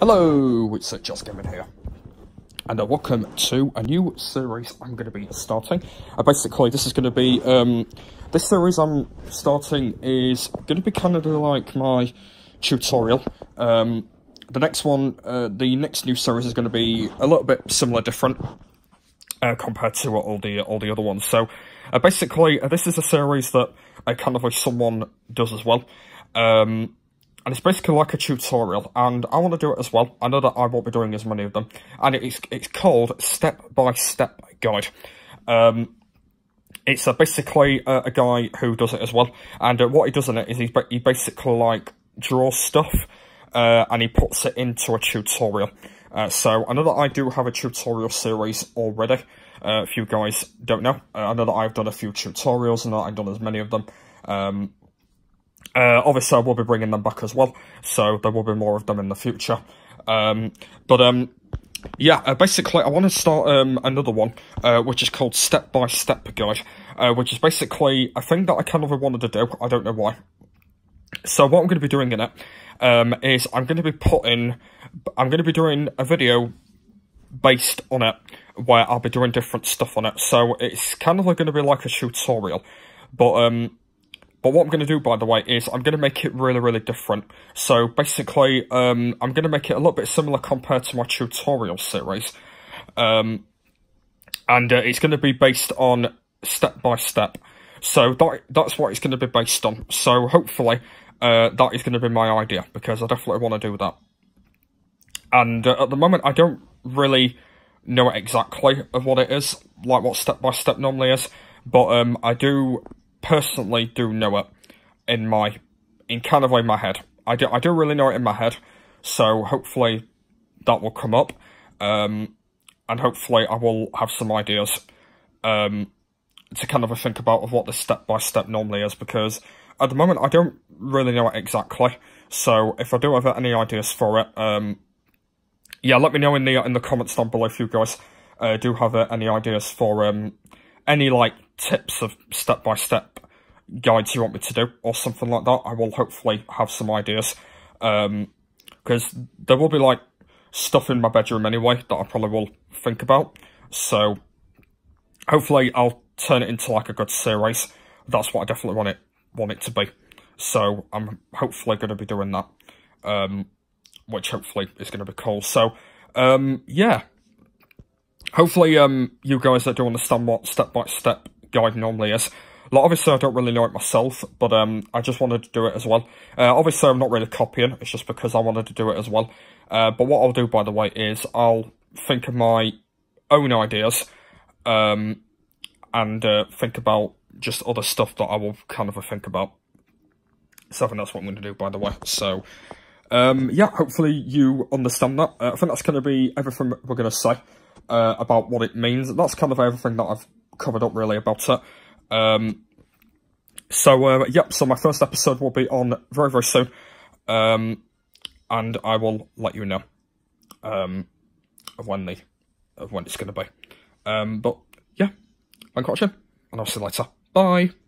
Hello, it's uh, Jack's Gaming here, and uh, welcome to a new series I'm going to be starting. Uh, basically, this is going to be, um, this series I'm starting is going to be kind of like my tutorial. Um, the next one, uh, the next new series is going to be a little bit similar, different, uh, compared to all the all the other ones. So, uh, basically, uh, this is a series that I kind of wish someone does as well. Um, and it's basically like a tutorial, and I want to do it as well. I know that I won't be doing as many of them, and it's it's called Step by Step Guide. Um, it's basically uh, a guy who does it as well, and uh, what he does in it is he, he basically like draws stuff, uh, and he puts it into a tutorial. Uh, so I know that I do have a tutorial series already. If you guys don't know, I know that I've done a few tutorials, and I've done as many of them. Um, uh, obviously, I will be bringing them back as well, so there will be more of them in the future. Um, but um, yeah, uh, basically, I want to start um, another one, uh, which is called Step by Step Guide, uh, which is basically a thing that I kind of wanted to do. I don't know why. So what I'm going to be doing in it um, is I'm going to be putting, I'm going to be doing a video based on it, where I'll be doing different stuff on it. So it's kind of like going to be like a tutorial, but um, but what I'm going to do, by the way, is I'm going to make it really, really different. So basically, um, I'm going to make it a little bit similar compared to my tutorial series. Um, and uh, it's going to be based on step by step. So that that's what it's going to be based on. So hopefully, uh, that is going to be my idea, because I definitely want to do that. And uh, at the moment, I don't really know exactly of what it is, like what step by step normally is. But um, I do personally do know it in my, in kind of like my head. I do, I do really know it in my head, so hopefully that will come up, um, and hopefully I will have some ideas, um, to kind of think about of what the step-by-step -step normally is, because at the moment I don't really know it exactly, so if I do have any ideas for it, um, yeah, let me know in the in the comments down below if you guys uh, do have uh, any ideas for um, any like tips of step-by-step -step guides you want me to do or something like that, I will hopefully have some ideas. Because um, there will be like stuff in my bedroom anyway that I probably will think about. So hopefully I'll turn it into like a good series. That's what I definitely want it want it to be. So I'm hopefully going to be doing that. Um, which hopefully is going to be cool. So, um, yeah. Hopefully, um, you guys that do understand what step-by-step -step guide normally is. A Like, obviously, I don't really know it myself, but um, I just wanted to do it as well. Uh, obviously, I'm not really copying. It's just because I wanted to do it as well. Uh, but what I'll do, by the way, is I'll think of my own ideas um, and uh, think about just other stuff that I will kind of think about. So I think that's what I'm going to do, by the way. So, um, yeah, hopefully you understand that. Uh, I think that's going to be everything we're going to say uh, about what it means. That's kind of everything that I've covered up, really, about it. Um, so, uh, yep, so my first episode will be on very, very soon. Um, and I will let you know um, of when the of when it's going to be. Um, but, yeah, thanks for watching, and I'll see you later. Bye!